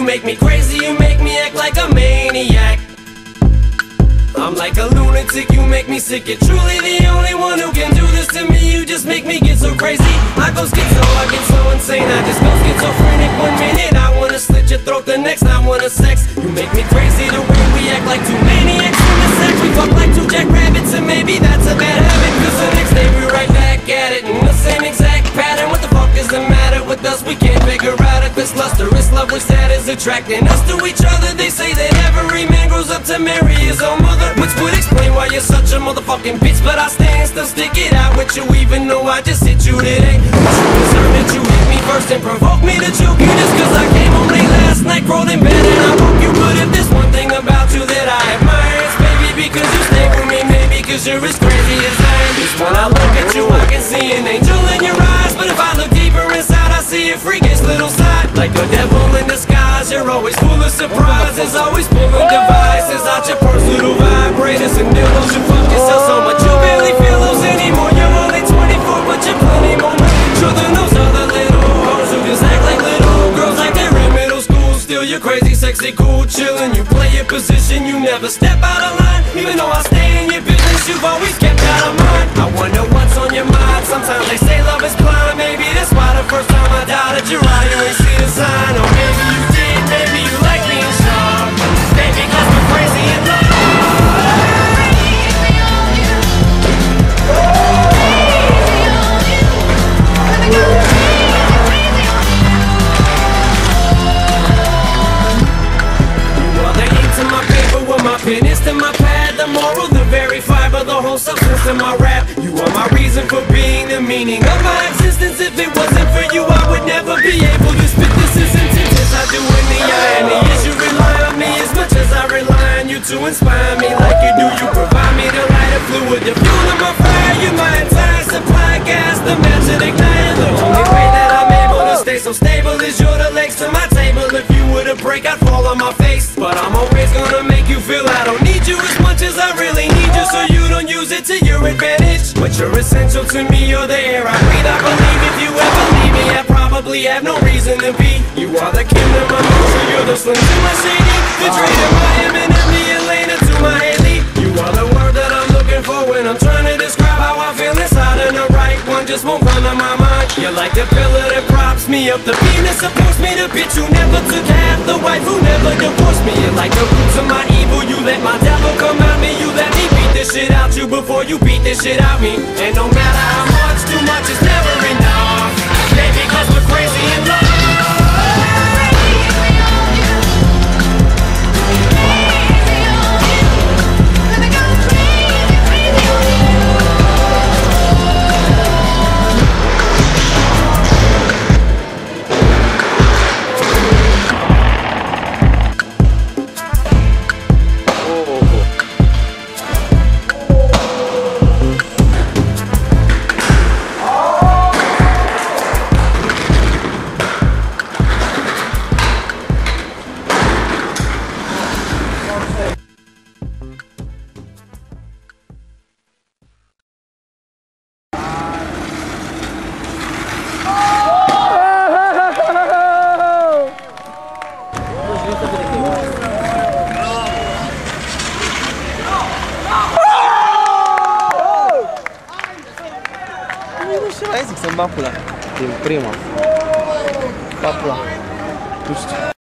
You make me crazy, you make me act like a maniac. I'm like a lunatic, you make me sick. You're truly the only one who can do this to me. You just make me get so crazy. I go schizo, I get so insane. I just go schizophrenic one minute. I wanna slit your throat the next, I wanna sex. You make me crazy the way we act like two maniacs in the sack We fuck like two jackrabbits and maybe that's a bad habit. Cause the next day we're right back at it. And the same exact the matter with us? We can't figure out if it's lustrous love which that is attracting us to each other. They say that every man grows up to marry his own mother, which would explain why you're such a motherfucking bitch. But I stand still, stick it out with you, even though I just hit you today. But you deserve that you hit me first and provoke me to choke you just cause I came home late last night, crawled in bed and I woke you. But if there's one thing about you that I admire, it's baby because you stay with me, maybe cause you're as crazy as I am. Just when I look at you, I can see an angel in your a freakish little side, like a devil in disguise. You're always full of surprises, always pulling devices out your little vibrators and dildos. You fuck yourself so much you barely feel those anymore. You're only 24, but you're plenty more mature than those other little hoes who just act like little girls, like they're in middle school. Still, you're crazy, sexy, cool, chillin'. You play your position, you never step out of line. Even though I stay in your business, you've always kept out of mine. Paper what my pen to my pad. The moral, the very fiber, the whole substance of my rap. You are my reason for being, the meaning of my existence. If it wasn't for you, I would never be able to spit this as intense I do in the irony. Is you rely on me as much as I rely on you to inspire me like you do. You provide me the lighter fluid, the fuel of my fire. You're my entire supply gas, the match that stay so stable is you're the legs to my table. If you were to break, I'd fall on my face. But I'm always gonna make you feel I don't need you as much as I really need you, so you don't use it to your advantage. But you're essential to me, you're the air I breathe. I believe if you ever leave me, I probably have no reason to be. You are the king of my motion, you're the slim to my shady, the trade of my Eminem, the Alaina to my Hailie. You are the word that I'm looking for when I'm trying to describe how I feel inside, and the right one just won't come to my mind. You're like the pillar that props me up, the beam that supports me, the bitch who never took half, the wife who never divorced me. You're like the roots of my evil, you let my devil come out me, you let me beat this shit out you before you beat this shit out me. And no matter how Plastic sunt bapula. Din prima. Bapula. Nu știu.